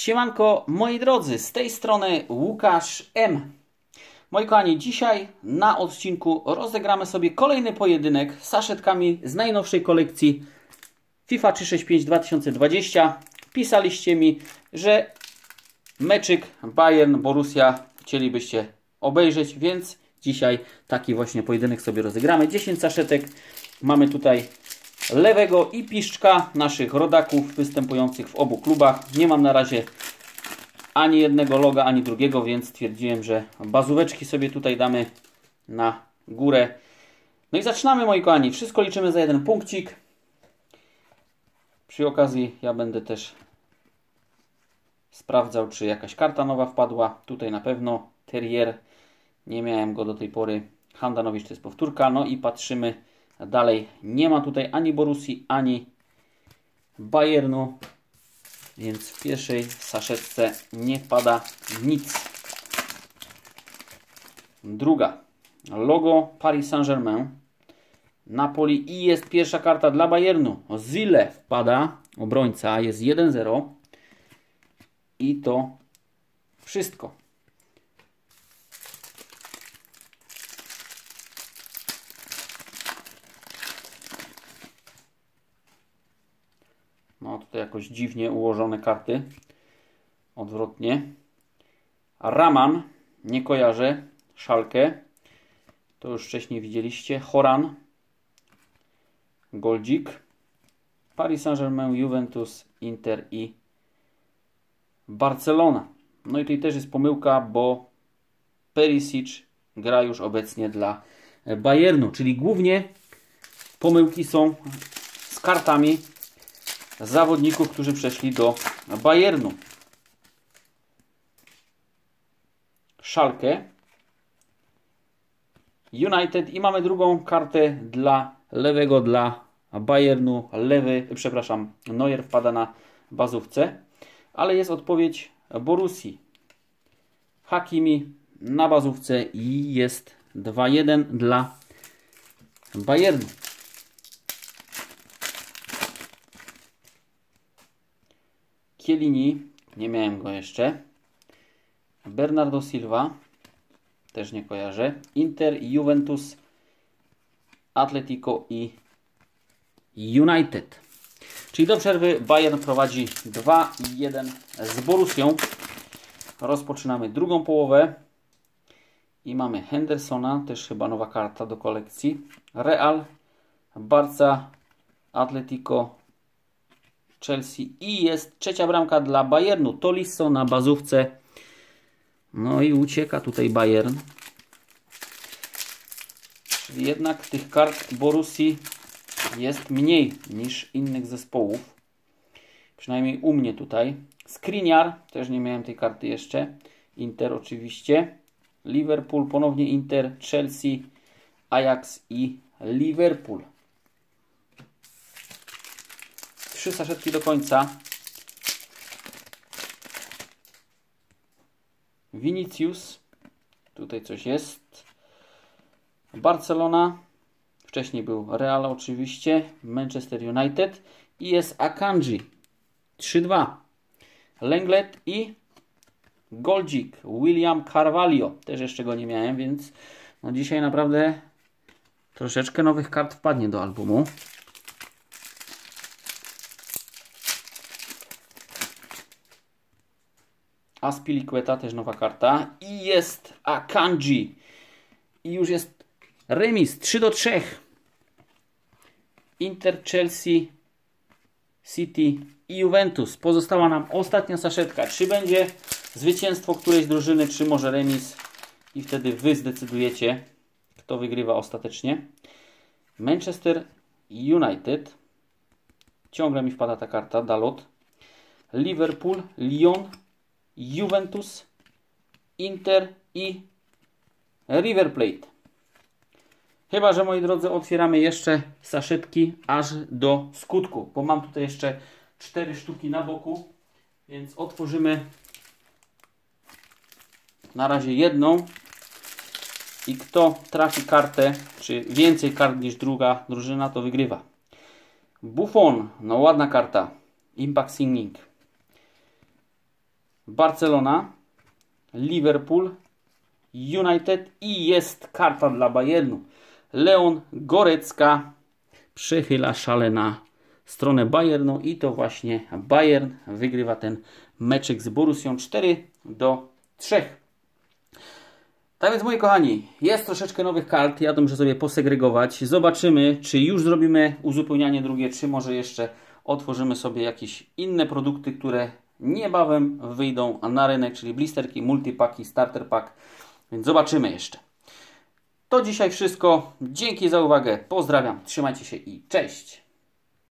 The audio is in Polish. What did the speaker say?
Siemanko, moi drodzy, z tej strony Łukasz M. Moi kochani, dzisiaj na odcinku rozegramy sobie kolejny pojedynek z saszetkami z najnowszej kolekcji FIFA 365 2020. Pisaliście mi, że meczyk Bayern Borussia chcielibyście obejrzeć, więc dzisiaj taki właśnie pojedynek sobie rozegramy. 10 saszetek. Mamy tutaj lewego i piszczka naszych rodaków występujących w obu klubach. Nie mam na razie ani jednego loga, ani drugiego, więc stwierdziłem, że bazóweczki sobie tutaj damy na górę. No i zaczynamy moi kochani. Wszystko liczymy za jeden punkcik. Przy okazji ja będę też sprawdzał, czy jakaś karta nowa wpadła. Tutaj na pewno Terrier. Nie miałem go do tej pory. Handanowicz to jest powtórka. No i patrzymy dalej. Nie ma tutaj ani Borusi, ani Bayernu. Więc w pierwszej saszetce nie wpada nic. Druga. Logo Paris Saint-Germain. Napoli i jest pierwsza karta dla Bayernu. Zile wpada. Obrońca jest 1-0. I to wszystko. Tutaj jakoś dziwnie ułożone karty. Odwrotnie. Raman, nie kojarzę. Szalkę. To już wcześniej widzieliście. Horan. Goldzik. Paris Saint-Germain, Juventus, Inter i Barcelona. No i tutaj też jest pomyłka, bo Perisic gra już obecnie dla Bayernu, czyli głównie pomyłki są z kartami zawodników, którzy przeszli do Bayernu. Szalkę. United i mamy drugą kartę dla lewego, dla Bayernu. Lewy, przepraszam, Neuer wpada na bazówce, ale jest odpowiedź Borusi. Hakimi na bazówce i jest 2-1 dla Bayernu. Kielini, nie miałem go jeszcze. Bernardo Silva, też nie kojarzę. Inter, Juventus, Atletico i United. Czyli do przerwy Bayern prowadzi 2-1 z Borusią. Rozpoczynamy drugą połowę. I mamy Hendersona, też chyba nowa karta do kolekcji. Real, Barca, Atletico, Chelsea i jest trzecia bramka dla Bayernu. Tolisso na bazówce. No i ucieka tutaj Bayern. Jednak tych kart Borusi jest mniej niż innych zespołów. Przynajmniej u mnie tutaj. Skriniar, też nie miałem tej karty jeszcze. Inter oczywiście. Liverpool, ponownie Inter, Chelsea, Ajax i Liverpool. Trzy saszetki do końca. Vinicius. Tutaj coś jest. Barcelona. Wcześniej był Real oczywiście. Manchester United. I jest Akanji. 3-2. Lenglet i Goldzik. William Carvalho. Też jeszcze go nie miałem, więc no dzisiaj naprawdę troszeczkę nowych kart wpadnie do albumu. Aspilicueta, też nowa karta. I jest Akanji. I już jest remis 3 do 3. Inter, Chelsea, City i Juventus. Pozostała nam ostatnia saszetka. Czy będzie zwycięstwo którejś drużyny, czy może remis? I wtedy Wy zdecydujecie, kto wygrywa ostatecznie. Manchester United. Ciągle mi wpada ta karta, Dalot. Liverpool, Lyon, Juventus, Inter i River Plate. Chyba, że moi drodzy, otwieramy jeszcze saszetki aż do skutku, bo mam tutaj jeszcze cztery sztuki na boku, więc otworzymy na razie jedną i kto trafi kartę, czy więcej kart niż druga drużyna, to wygrywa. Buffon, no ładna karta. Impact Singing. Barcelona, Liverpool, United i jest karta dla Bayernu. Leon Gorecka przychyla szale na stronę Bayernu i to właśnie Bayern wygrywa ten meczek z Borussią 4 do 3. Tak więc moi kochani, jest troszeczkę nowych kart, ja to muszę sobie posegregować. Zobaczymy, czy już zrobimy uzupełnianie drugie, czy może jeszcze otworzymy sobie jakieś inne produkty, które niebawem wyjdą na rynek, czyli blisterki, multipaki, starter pack. Więc zobaczymy jeszcze. To dzisiaj wszystko. Dzięki za uwagę. Pozdrawiam. Trzymajcie się i cześć.